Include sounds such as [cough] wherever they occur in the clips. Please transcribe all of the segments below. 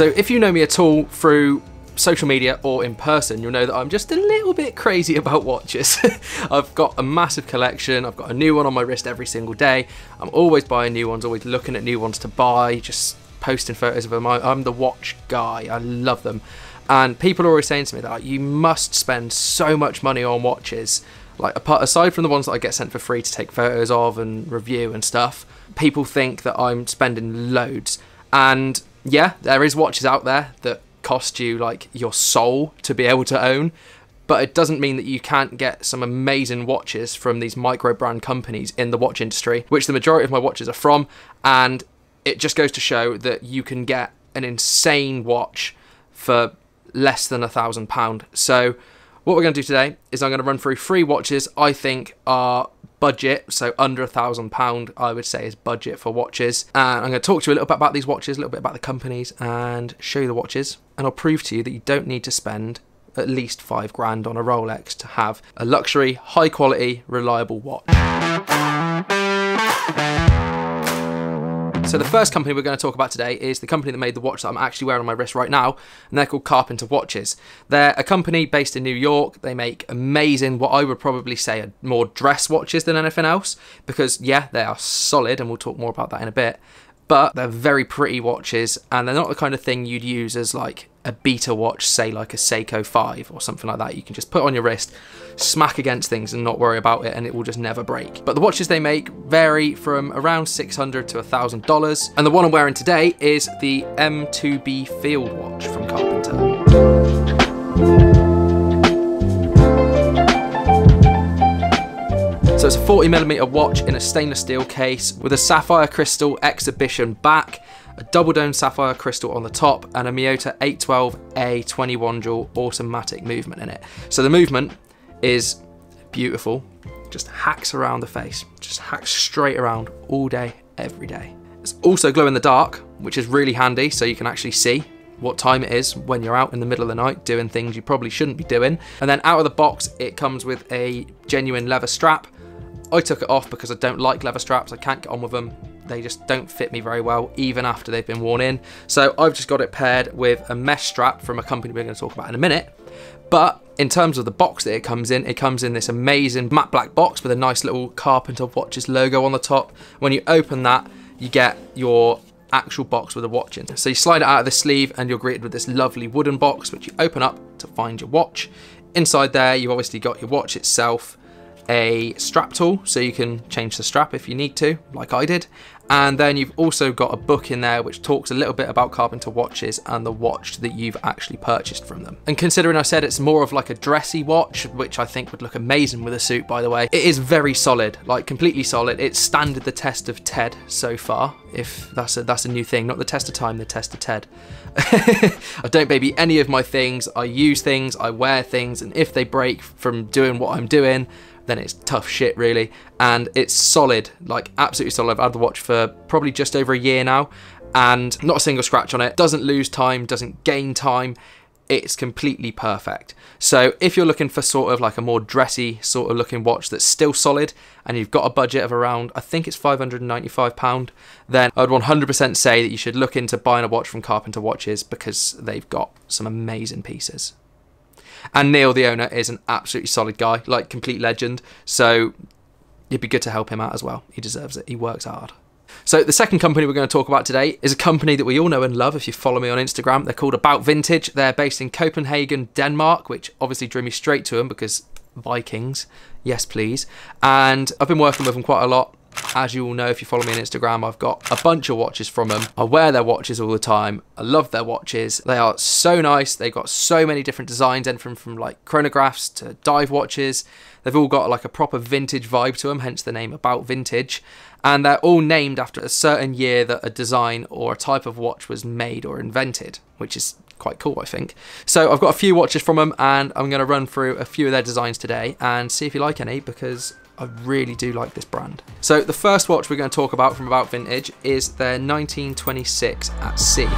So if you know me at all through social media or in person, you'll know that I'm just a little bit crazy [laughs] about watches. [laughs] I've got a massive collection, I've got a new one on my wrist every single day. I'm always buying new ones, always looking at new ones to buy, just posting photos of them. I'm the watch guy, I love them. And people are always saying to me that like, you must spend so much money on watches. Like apart, aside from the ones that I get sent for free to take photos of and review and stuff, people think that I'm spending loads. And yeah, there is watches out there that cost you like your soul to be able to own but it doesn't mean that you can't get some amazing watches from these micro brand companies in the watch industry, which the majority of my watches are from. And it just goes to show that you can get an insane watch for less than a thousand pound. So, what we're going to do today is I'm going to run through three watches I think are budget, so under a thousand pound, I would say is budget for watches. And I'm going to talk to you a little bit about these watches, a little bit about the companies, and show you the watches. And I'll prove to you that you don't need to spend at least five grand on a Rolex to have a luxury, high quality, reliable watch. So the first company we're going to talk about today is the company that made the watch that I'm actually wearing on my wrist right now, and they're called Carpenter Watches. They're a company based in New York. They make amazing, what I would probably say are more dress watches than anything else, because yeah, they are solid, and we'll talk more about that in a bit. But they're very pretty watches, and they're not the kind of thing you'd use as like a beater watch, say like a Seiko 5 or something like that. You can just put on your wrist, smack against things and not worry about it and it will just never break. But the watches they make vary from around 600 to $1,000 and the one I'm wearing today is the M2B Field Watch from Carpenter. So it's a 40mm watch in a stainless steel case with a sapphire crystal exhibition back a double dome sapphire crystal on the top, and a Miyota 812A 21 jewel automatic movement in it. So the movement is beautiful, just hacks around the face, just hacks straight around all day, every day. It's also glow in the dark, which is really handy so you can actually see what time it is when you're out in the middle of the night doing things you probably shouldn't be doing. And then out of the box, it comes with a genuine leather strap. I took it off because I don't like leather straps, I can't get on with them they just don't fit me very well even after they've been worn in. So I've just got it paired with a mesh strap from a company we're going to talk about in a minute. But in terms of the box that it comes in, it comes in this amazing matte black box with a nice little Carpenter Watches logo on the top. When you open that, you get your actual box with a watch in. So you slide it out of the sleeve and you're greeted with this lovely wooden box which you open up to find your watch. Inside there you've obviously got your watch itself, a strap tool so you can change the strap if you need to, like I did, and then you've also got a book in there which talks a little bit about Carpenter watches and the watch that you've actually purchased from them. And considering I said it's more of like a dressy watch, which I think would look amazing with a suit by the way, it is very solid, like completely solid. It's standard the test of TED so far, if that's a, that's a new thing, not the test of time, the test of TED. [laughs] I don't baby any of my things, I use things, I wear things, and if they break from doing what I'm doing, then it's tough shit really. And it's solid, like absolutely solid. I've had the watch for probably just over a year now and not a single scratch on it. Doesn't lose time, doesn't gain time. It's completely perfect. So if you're looking for sort of like a more dressy sort of looking watch that's still solid and you've got a budget of around, I think it's £595, then I'd 100% say that you should look into buying a watch from Carpenter Watches because they've got some amazing pieces. And Neil, the owner, is an absolutely solid guy, like complete legend. So it'd be good to help him out as well. He deserves it. He works hard. So the second company we're going to talk about today is a company that we all know and love if you follow me on Instagram. They're called About Vintage. They're based in Copenhagen, Denmark, which obviously drew me straight to them because Vikings, yes please. And I've been working with them quite a lot as you all know if you follow me on Instagram, I've got a bunch of watches from them. I wear their watches all the time. I love their watches. They are so nice. They've got so many different designs, from, from like chronographs to dive watches. They've all got like a proper vintage vibe to them, hence the name About Vintage. And they're all named after a certain year that a design or a type of watch was made or invented, which is quite cool, I think. So I've got a few watches from them, and I'm going to run through a few of their designs today and see if you like any because I really do like this brand. So the first watch we're going to talk about from About Vintage is their 1926 at sea.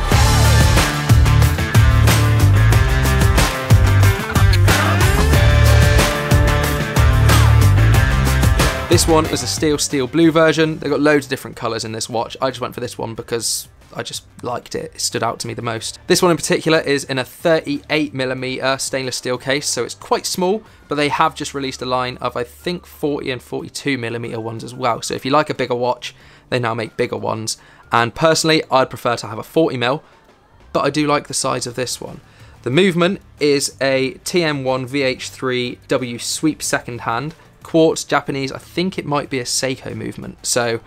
This one is a steel steel blue version. They've got loads of different colours in this watch. I just went for this one because I just liked it. It stood out to me the most. This one in particular is in a 38 millimeter stainless steel case, so it's quite small, but they have just released a line of I think 40 and 42 millimeter ones as well. So if you like a bigger watch, they now make bigger ones. And personally, I'd prefer to have a 40 mil, but I do like the size of this one. The movement is a TM1 VH3 W sweep second hand, quartz Japanese. I think it might be a Seiko movement, so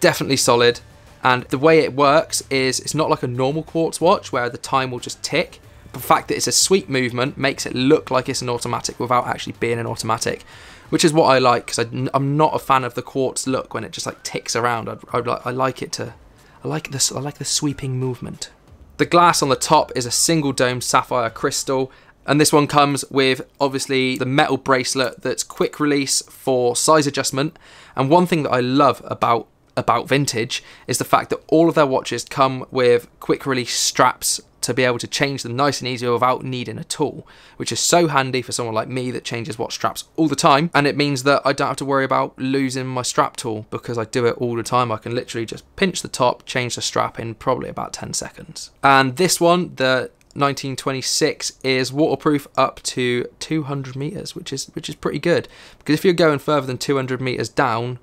definitely solid. And the way it works is it's not like a normal quartz watch where the time will just tick. The fact that it's a sweep movement makes it look like it's an automatic without actually being an automatic, which is what I like because I'm not a fan of the quartz look when it just like ticks around. I, I, I like it to, I like this, I like the sweeping movement. The glass on the top is a single dome sapphire crystal and this one comes with obviously the metal bracelet that's quick release for size adjustment. And one thing that I love about about vintage is the fact that all of their watches come with quick release straps to be able to change them nice and easy without needing a tool, which is so handy for someone like me that changes watch straps all the time. And it means that I don't have to worry about losing my strap tool because I do it all the time. I can literally just pinch the top, change the strap in probably about 10 seconds. And this one, the 1926 is waterproof up to 200 meters, which is which is pretty good. Because if you're going further than 200 meters down,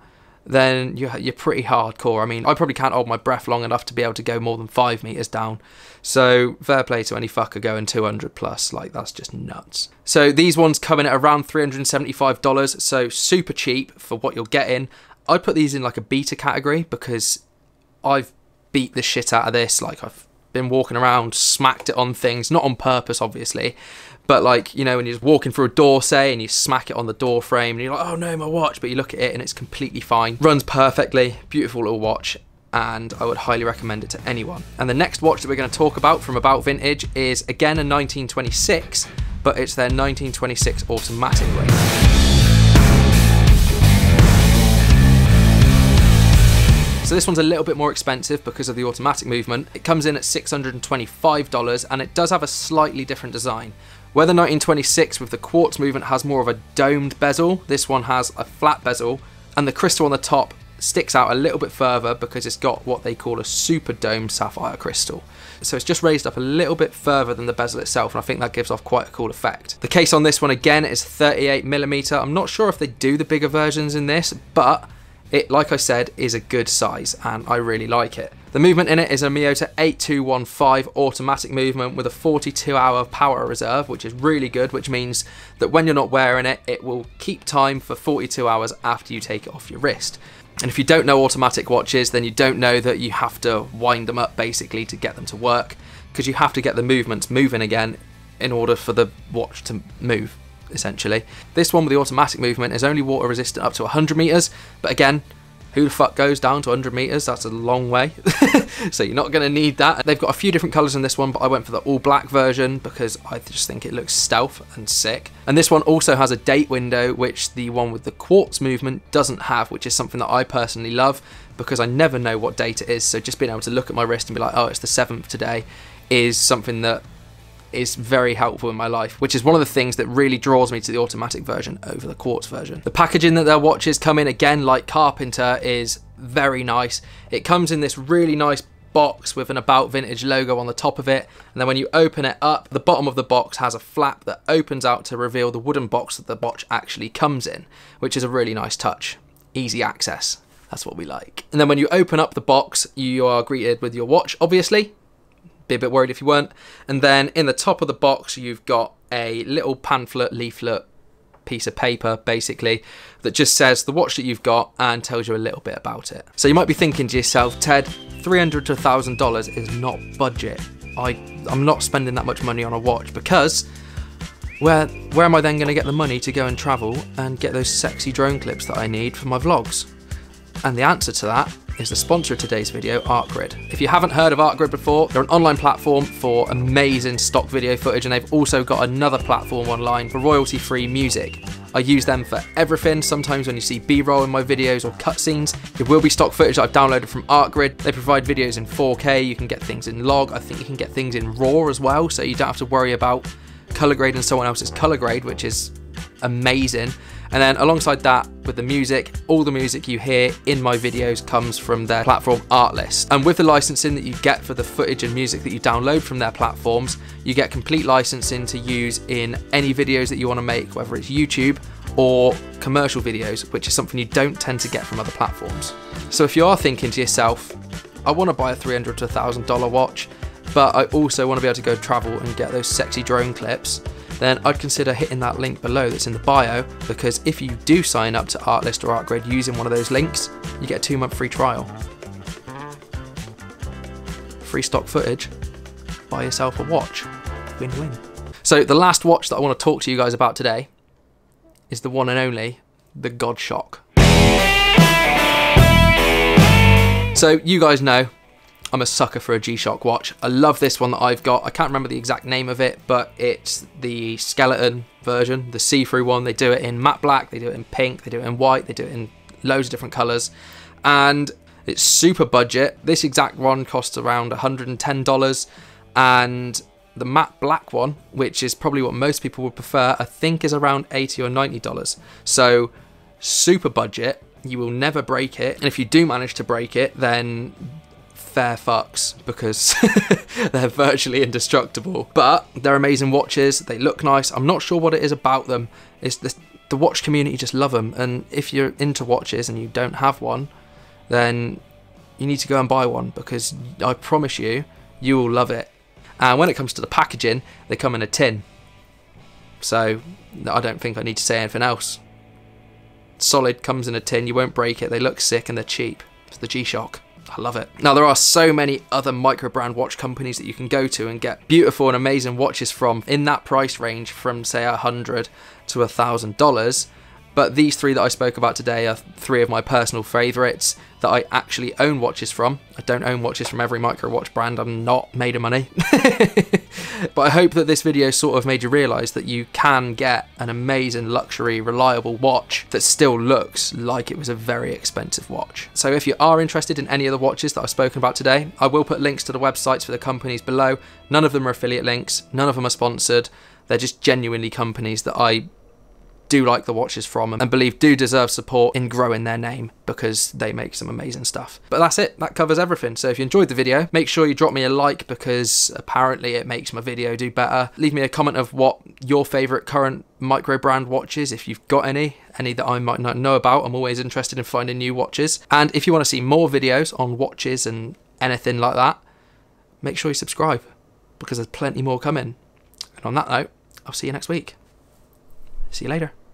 then you're, pretty hardcore. I mean, I probably can't hold my breath long enough to be able to go more than five meters down. So fair play to any fucker going 200 plus. Like that's just nuts. So these ones come in at around $375. So super cheap for what you're getting. I'd put these in like a beater category because I've beat the shit out of this. Like I've been walking around, smacked it on things, not on purpose, obviously, but like you know when you're walking through a door, say, and you smack it on the door frame, and you're like, oh no, my watch, but you look at it and it's completely fine, runs perfectly, beautiful little watch. And I would highly recommend it to anyone. And the next watch that we're going to talk about from About Vintage is again a 1926, but it's their 1926 automatic. So this one's a little bit more expensive because of the automatic movement. It comes in at $625 and it does have a slightly different design. Where the 1926 with the quartz movement has more of a domed bezel, this one has a flat bezel and the crystal on the top sticks out a little bit further because it's got what they call a super dome sapphire crystal. So it's just raised up a little bit further than the bezel itself and I think that gives off quite a cool effect. The case on this one again is 38mm. I'm not sure if they do the bigger versions in this, but it, like I said, is a good size and I really like it. The movement in it is a Miyota 8215 automatic movement with a 42 hour power reserve, which is really good, which means that when you're not wearing it, it will keep time for 42 hours after you take it off your wrist. And if you don't know automatic watches, then you don't know that you have to wind them up basically to get them to work, because you have to get the movements moving again in order for the watch to move essentially. This one with the automatic movement is only water resistant up to 100 meters, but again, who the fuck goes down to 100 meters? That's a long way. [laughs] so you're not going to need that. They've got a few different colors in this one, but I went for the all black version because I just think it looks stealth and sick. And this one also has a date window, which the one with the quartz movement doesn't have, which is something that I personally love because I never know what date it is. So just being able to look at my wrist and be like, oh, it's the 7th today is something that is very helpful in my life, which is one of the things that really draws me to the automatic version over the quartz version. The packaging that their watches come in, again, like Carpenter, is very nice. It comes in this really nice box with an About Vintage logo on the top of it. And then when you open it up, the bottom of the box has a flap that opens out to reveal the wooden box that the watch actually comes in, which is a really nice touch. Easy access. That's what we like. And then when you open up the box, you are greeted with your watch, obviously, be a bit worried if you weren't. And then in the top of the box, you've got a little pamphlet, leaflet, piece of paper basically that just says the watch that you've got and tells you a little bit about it. So you might be thinking to yourself, Ted, 300 to $1,000 is not budget. I, I'm not spending that much money on a watch because where, where am I then going to get the money to go and travel and get those sexy drone clips that I need for my vlogs? And the answer to that is the sponsor of today's video, ArtGrid. If you haven't heard of ArtGrid before, they're an online platform for amazing stock video footage and they've also got another platform online for royalty-free music. I use them for everything. Sometimes when you see B-roll in my videos or cutscenes, it will be stock footage I've downloaded from ArtGrid. They provide videos in 4K, you can get things in log, I think you can get things in RAW as well, so you don't have to worry about color grade and someone else's color grade, which is amazing. And then alongside that, with the music, all the music you hear in my videos comes from their platform Artlist. And with the licensing that you get for the footage and music that you download from their platforms, you get complete licensing to use in any videos that you want to make, whether it's YouTube or commercial videos, which is something you don't tend to get from other platforms. So if you are thinking to yourself, I want to buy a 300 to $1,000 watch, but I also want to be able to go travel and get those sexy drone clips, then I'd consider hitting that link below that's in the bio because if you do sign up to Artlist or Artgrid using one of those links, you get a two month free trial. Free stock footage, buy yourself a watch. Win win. So, the last watch that I want to talk to you guys about today is the one and only, the G-Shock. So, you guys know I'm a sucker for a G-Shock watch. I love this one that I've got. I can't remember the exact name of it, but it's the skeleton version, the see-through one. They do it in matte black, they do it in pink, they do it in white, they do it in loads of different colours. And it's super budget. This exact one costs around $110 and the matte black one, which is probably what most people would prefer, I think is around 80 or $90. So super budget. You will never break it. And if you do manage to break it, then fair fucks because [laughs] they're virtually indestructible. But they're amazing watches. They look nice. I'm not sure what it is about them. It's the, the watch community just love them. And if you're into watches and you don't have one, then you need to go and buy one because I promise you, you will love it. And when it comes to the packaging, they come in a tin. So I don't think I need to say anything else. Solid comes in a tin, you won't break it, they look sick and they're cheap. It's the G-Shock. I love it. Now, there are so many other micro brand watch companies that you can go to and get beautiful and amazing watches from in that price range from, say, a hundred to a thousand dollars. But these three that I spoke about today are three of my personal favourites that I actually own watches from. I don't own watches from every micro watch brand, I'm not made of money. [laughs] but I hope that this video sort of made you realise that you can get an amazing luxury, reliable watch that still looks like it was a very expensive watch. So if you are interested in any of the watches that I've spoken about today, I will put links to the websites for the companies below. None of them are affiliate links, none of them are sponsored. They're just genuinely companies that I do like the watches from and believe do deserve support in growing their name because they make some amazing stuff. But that's it, that covers everything. So if you enjoyed the video, make sure you drop me a like because apparently it makes my video do better. Leave me a comment of what your favourite current micro brand watches, if you've got any, any that I might not know about. I'm always interested in finding new watches. And if you want to see more videos on watches and anything like that, make sure you subscribe because there's plenty more coming. And on that note, I'll see you next week. See you later.